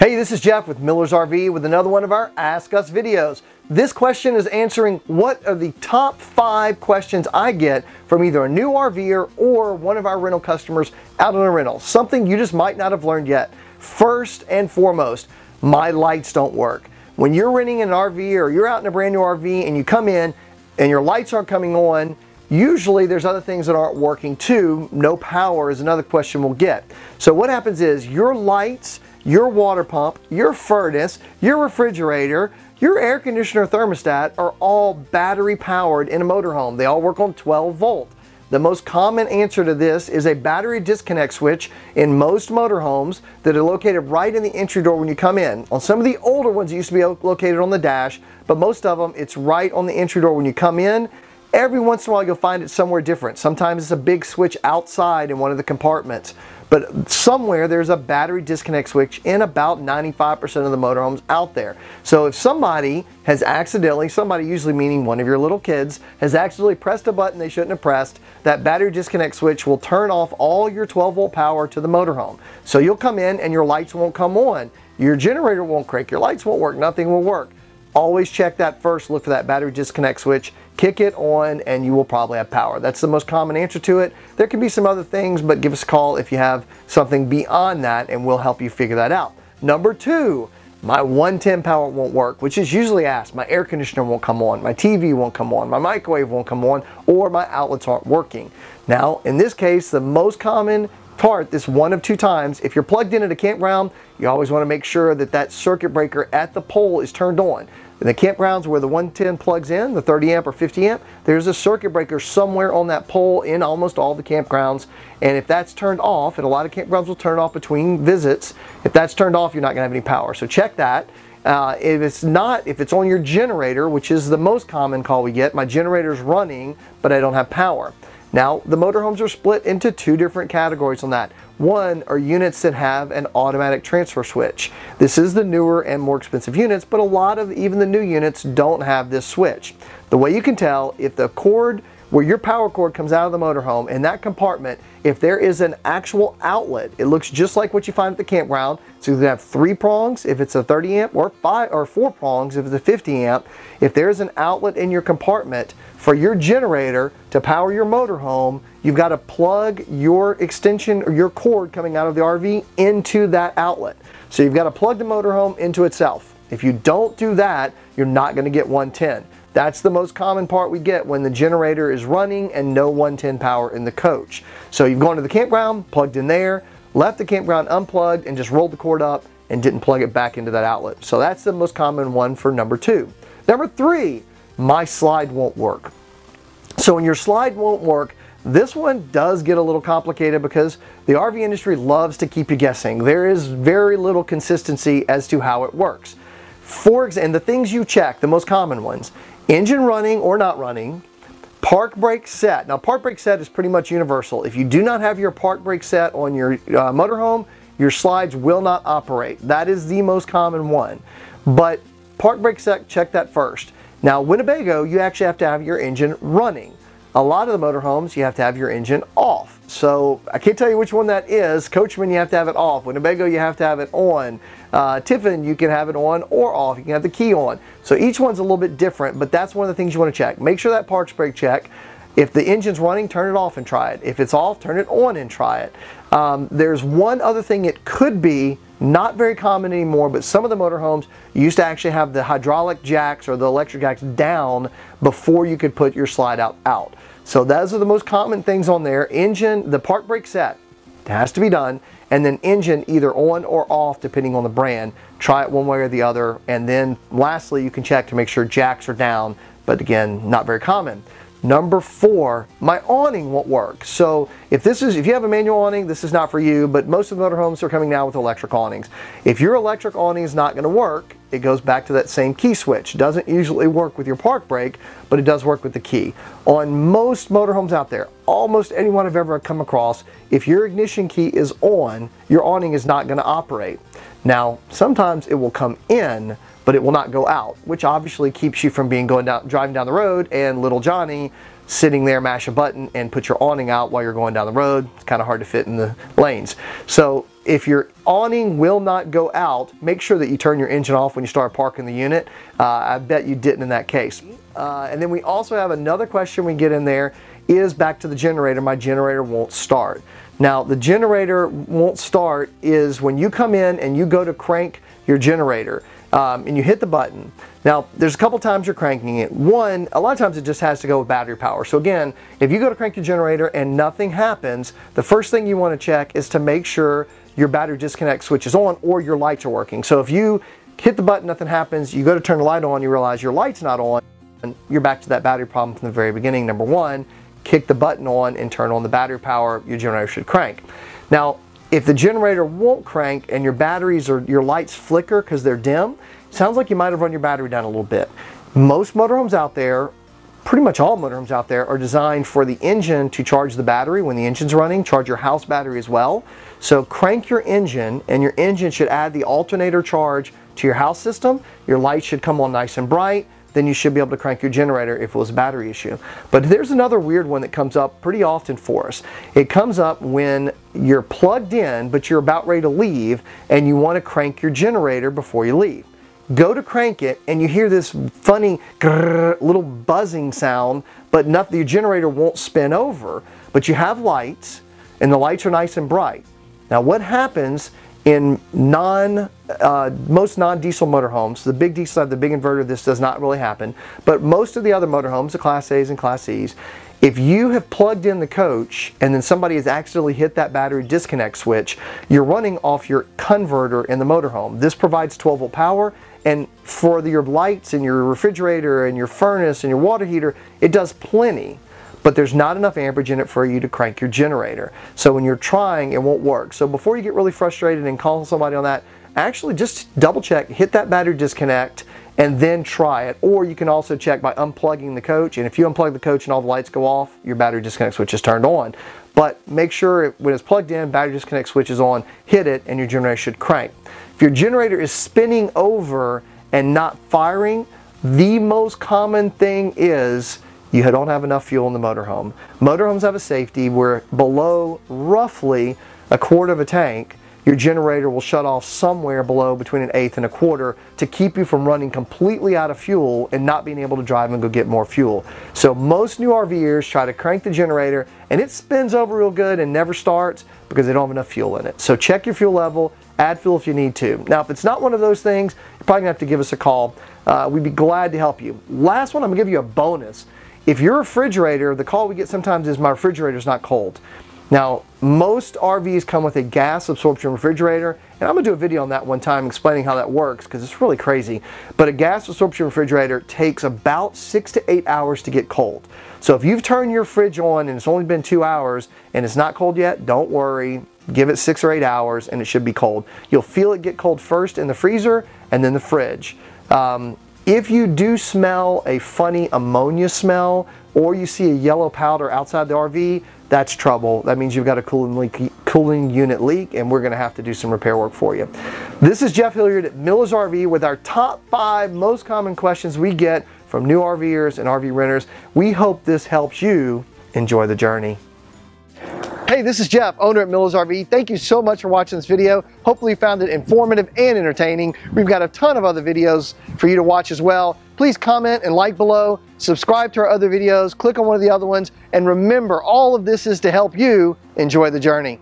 Hey, this is Jeff with Miller's RV with another one of our Ask Us videos. This question is answering what are the top five questions I get from either a new RVer or one of our rental customers out on a rental. Something you just might not have learned yet. First and foremost, my lights don't work. When you're renting an RV or you're out in a brand new RV and you come in and your lights aren't coming on, Usually there's other things that aren't working too. No power is another question we'll get. So what happens is your lights your water pump, your furnace, your refrigerator, your air conditioner thermostat are all battery powered in a motorhome. They all work on 12 volt. The most common answer to this is a battery disconnect switch in most motorhomes that are located right in the entry door when you come in. On some of the older ones, it used to be located on the dash, but most of them, it's right on the entry door when you come in. Every once in a while, you'll find it somewhere different. Sometimes it's a big switch outside in one of the compartments. But somewhere there's a battery disconnect switch in about 95% of the motorhomes out there. So if somebody has accidentally, somebody usually meaning one of your little kids, has accidentally pressed a button they shouldn't have pressed, that battery disconnect switch will turn off all your 12 volt power to the motorhome. So you'll come in and your lights won't come on. Your generator won't crank, your lights won't work, nothing will work. Always check that first, look for that battery disconnect switch, kick it on, and you will probably have power. That's the most common answer to it. There can be some other things, but give us a call if you have something beyond that, and we'll help you figure that out. Number two, my 110 power won't work, which is usually asked. My air conditioner won't come on, my TV won't come on, my microwave won't come on, or my outlets aren't working. Now, in this case, the most common part this one of two times. If you're plugged in at a campground, you always want to make sure that that circuit breaker at the pole is turned on. In the campgrounds where the 110 plugs in, the 30 amp or 50 amp, there's a circuit breaker somewhere on that pole in almost all the campgrounds. And if that's turned off, and a lot of campgrounds will turn off between visits, if that's turned off, you're not gonna have any power. So check that. Uh, if it's not, if it's on your generator, which is the most common call we get, my generator's running, but I don't have power. Now, the motorhomes are split into two different categories on that. One are units that have an automatic transfer switch. This is the newer and more expensive units, but a lot of even the new units don't have this switch. The way you can tell if the cord where your power cord comes out of the motorhome in that compartment, if there is an actual outlet, it looks just like what you find at the campground. So you can have three prongs if it's a 30 amp or five or four prongs if it's a 50 amp. If there's an outlet in your compartment for your generator to power your motorhome, you've got to plug your extension or your cord coming out of the RV into that outlet. So you've got to plug the motorhome into itself. If you don't do that, you're not going to get 110. That's the most common part we get when the generator is running and no 110 power in the coach. So you've gone to the campground, plugged in there, left the campground unplugged and just rolled the cord up and didn't plug it back into that outlet. So that's the most common one for number two. Number three, my slide won't work. So when your slide won't work, this one does get a little complicated because the RV industry loves to keep you guessing. There is very little consistency as to how it works. For example, the things you check, the most common ones, engine running or not running, park brake set. Now park brake set is pretty much universal. If you do not have your park brake set on your uh, motorhome, your slides will not operate. That is the most common one. But park brake set, check that first. Now Winnebago, you actually have to have your engine running. A lot of the motorhomes, you have to have your engine off. So I can't tell you which one that is. Coachmen, you have to have it off. Winnebago, you have to have it on. Uh, Tiffin, you can have it on or off. You can have the key on. So each one's a little bit different, but that's one of the things you want to check. Make sure that park brake check. If the engine's running, turn it off and try it. If it's off, turn it on and try it. Um, there's one other thing it could be, not very common anymore, but some of the motorhomes used to actually have the hydraulic jacks or the electric jacks down before you could put your slide out. out. So those are the most common things on there. Engine, the park brake set has to be done, and then engine either on or off depending on the brand. Try it one way or the other, and then lastly you can check to make sure jacks are down, but again, not very common. Number four, my awning won't work. So if this is, if you have a manual awning, this is not for you, but most of the motorhomes are coming now with electric awnings. If your electric awning is not gonna work, it goes back to that same key switch. Doesn't usually work with your park brake, but it does work with the key. On most motorhomes out there, almost anyone I've ever come across, if your ignition key is on, your awning is not gonna operate. Now, sometimes it will come in, but it will not go out, which obviously keeps you from being going down, driving down the road and little Johnny sitting there, mash a button, and put your awning out while you're going down the road. It's kind of hard to fit in the lanes. So if your awning will not go out, make sure that you turn your engine off when you start parking the unit. Uh, I bet you didn't in that case. Uh, and then we also have another question we get in there is back to the generator. My generator won't start. Now the generator won't start is when you come in and you go to crank your generator um, and you hit the button. Now, there's a couple times you're cranking it. One, a lot of times it just has to go with battery power. So again, if you go to crank your generator and nothing happens, the first thing you want to check is to make sure your battery disconnect switch is on or your lights are working. So if you hit the button, nothing happens, you go to turn the light on, you realize your light's not on, and you're back to that battery problem from the very beginning. Number one, kick the button on and turn on the battery power, your generator should crank. Now, if the generator won't crank and your batteries or your lights flicker because they're dim, sounds like you might have run your battery down a little bit. Most motorhomes out there, pretty much all motorhomes out there, are designed for the engine to charge the battery when the engine's running, charge your house battery as well. So crank your engine and your engine should add the alternator charge to your house system. Your lights should come on nice and bright then you should be able to crank your generator if it was a battery issue. But there's another weird one that comes up pretty often for us. It comes up when you're plugged in, but you're about ready to leave, and you want to crank your generator before you leave. Go to crank it, and you hear this funny little buzzing sound, but nothing, your generator won't spin over. But you have lights, and the lights are nice and bright. Now what happens in non, uh, most non-diesel motorhomes, the big diesel have the big inverter, this does not really happen, but most of the other motorhomes, the Class A's and Class C's, if you have plugged in the coach and then somebody has accidentally hit that battery disconnect switch, you're running off your converter in the motorhome. This provides 12 volt power and for your lights and your refrigerator and your furnace and your water heater, it does plenty but there's not enough amperage in it for you to crank your generator. So when you're trying, it won't work. So before you get really frustrated and call somebody on that, actually just double check, hit that battery disconnect, and then try it. Or you can also check by unplugging the coach, and if you unplug the coach and all the lights go off, your battery disconnect switch is turned on. But make sure it, when it's plugged in, battery disconnect switch is on, hit it, and your generator should crank. If your generator is spinning over and not firing, the most common thing is you don't have enough fuel in the motorhome. Motorhomes have a safety where below roughly a quarter of a tank, your generator will shut off somewhere below between an eighth and a quarter to keep you from running completely out of fuel and not being able to drive and go get more fuel. So most new RVers try to crank the generator and it spins over real good and never starts because they don't have enough fuel in it. So check your fuel level, add fuel if you need to. Now if it's not one of those things, you're probably gonna have to give us a call. Uh, we'd be glad to help you. Last one, I'm gonna give you a bonus. If your refrigerator, the call we get sometimes is my refrigerator is not cold. Now, most RVs come with a gas absorption refrigerator, and I'm gonna do a video on that one time explaining how that works because it's really crazy. But a gas absorption refrigerator takes about six to eight hours to get cold. So if you've turned your fridge on and it's only been two hours and it's not cold yet, don't worry. Give it six or eight hours and it should be cold. You'll feel it get cold first in the freezer and then the fridge. Um, if you do smell a funny ammonia smell or you see a yellow powder outside the RV, that's trouble. That means you've got a cooling, leak, cooling unit leak and we're going to have to do some repair work for you. This is Jeff Hilliard at Miller's RV with our top five most common questions we get from new RVers and RV renters. We hope this helps you enjoy the journey. Hey, this is Jeff, owner at Miller's RV. Thank you so much for watching this video. Hopefully you found it informative and entertaining. We've got a ton of other videos for you to watch as well. Please comment and like below, subscribe to our other videos, click on one of the other ones, and remember, all of this is to help you enjoy the journey.